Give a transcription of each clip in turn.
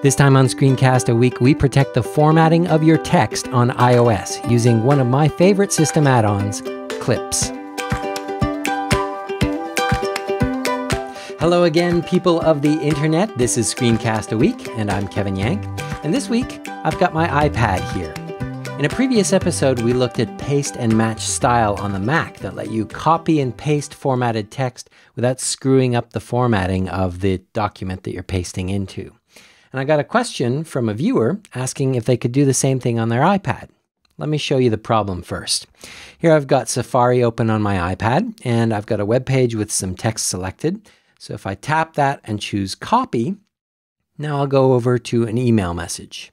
This time on Screencast a Week, we protect the formatting of your text on iOS using one of my favorite system add ons, Clips. Hello again, people of the internet. This is Screencast a Week, and I'm Kevin Yank. And this week, I've got my iPad here. In a previous episode, we looked at paste and match style on the Mac that let you copy and paste formatted text without screwing up the formatting of the document that you're pasting into. And I got a question from a viewer asking if they could do the same thing on their iPad. Let me show you the problem first. Here I've got Safari open on my iPad, and I've got a web page with some text selected. So if I tap that and choose copy, now I'll go over to an email message.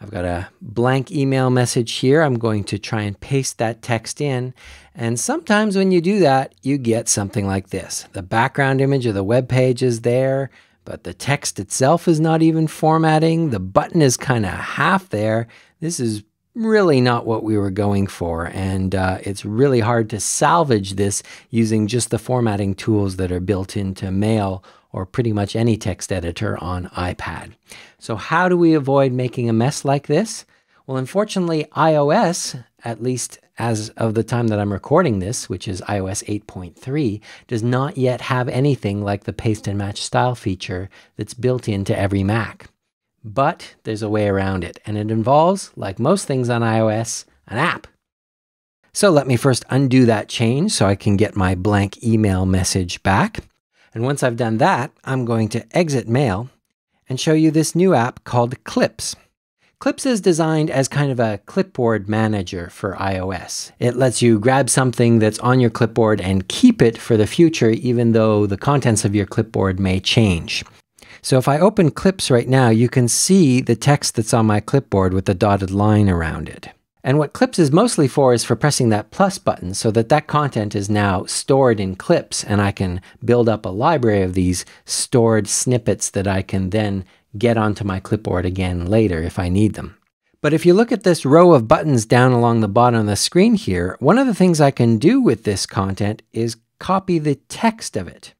I've got a blank email message here. I'm going to try and paste that text in. And sometimes when you do that, you get something like this. The background image of the web page is there, but the text itself is not even formatting. The button is kind of half there. This is really not what we were going for. And uh, it's really hard to salvage this using just the formatting tools that are built into Mail or pretty much any text editor on iPad. So, how do we avoid making a mess like this? Well, unfortunately, iOS, at least as of the time that I'm recording this, which is iOS 8.3, does not yet have anything like the paste and match style feature that's built into every Mac. But there's a way around it, and it involves, like most things on iOS, an app. So let me first undo that change so I can get my blank email message back. And once I've done that, I'm going to exit Mail and show you this new app called Clips. Clips is designed as kind of a clipboard manager for iOS. It lets you grab something that's on your clipboard and keep it for the future, even though the contents of your clipboard may change. So if I open Clips right now, you can see the text that's on my clipboard with the dotted line around it. And what Clips is mostly for is for pressing that plus button so that that content is now stored in Clips and I can build up a library of these stored snippets that I can then get onto my clipboard again later if I need them. But if you look at this row of buttons down along the bottom of the screen here, one of the things I can do with this content is copy the text of it.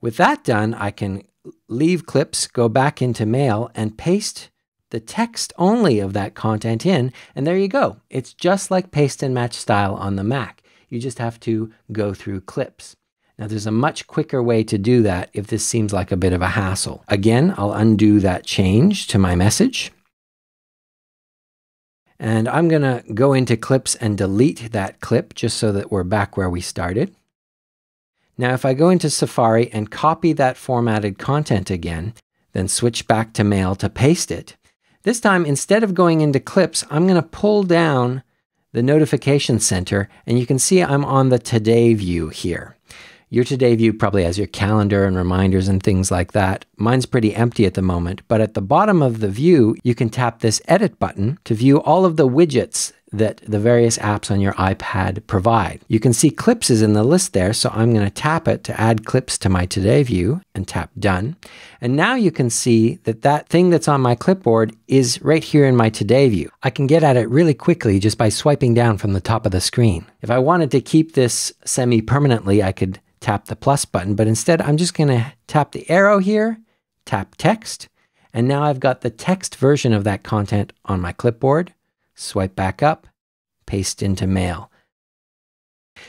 With that done, I can leave clips, go back into mail, and paste the text only of that content in, and there you go. It's just like paste and match style on the Mac. You just have to go through clips. Now, there's a much quicker way to do that if this seems like a bit of a hassle. Again, I'll undo that change to my message. And I'm going to go into clips and delete that clip just so that we're back where we started. Now, if I go into Safari and copy that formatted content again, then switch back to Mail to paste it, this time, instead of going into clips, I'm going to pull down the notification center and you can see I'm on the today view here. Your today view probably has your calendar and reminders and things like that. Mine's pretty empty at the moment, but at the bottom of the view, you can tap this edit button to view all of the widgets that the various apps on your iPad provide. You can see clips is in the list there, so I'm going to tap it to add clips to my today view and tap done. And now you can see that that thing that's on my clipboard is right here in my today view. I can get at it really quickly just by swiping down from the top of the screen. If I wanted to keep this semi-permanently, I could tap the plus button, but instead I'm just going to tap the arrow here, tap text, and now I've got the text version of that content on my clipboard swipe back up, paste into mail.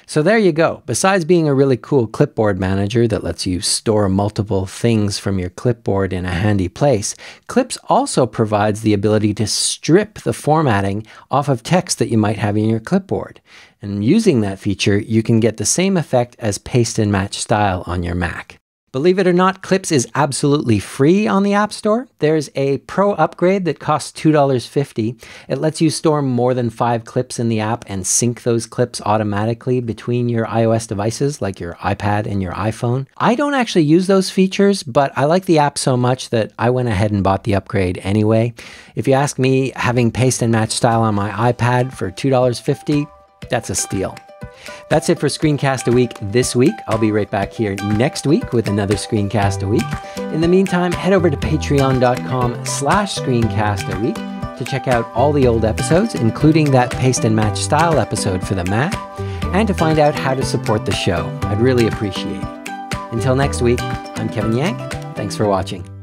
So there you go. Besides being a really cool clipboard manager that lets you store multiple things from your clipboard in a handy place, Clips also provides the ability to strip the formatting off of text that you might have in your clipboard. And using that feature, you can get the same effect as paste and match style on your Mac. Believe it or not, Clips is absolutely free on the App Store. There's a pro upgrade that costs $2.50. It lets you store more than five clips in the app and sync those clips automatically between your iOS devices, like your iPad and your iPhone. I don't actually use those features, but I like the app so much that I went ahead and bought the upgrade anyway. If you ask me, having paste and match style on my iPad for $2.50, that's a steal. That's it for Screencast a Week this week. I'll be right back here next week with another Screencast a Week. In the meantime, head over to patreon.com slash screencast a week to check out all the old episodes, including that paste and match style episode for the Mac, and to find out how to support the show. I'd really appreciate it. Until next week, I'm Kevin Yank. Thanks for watching.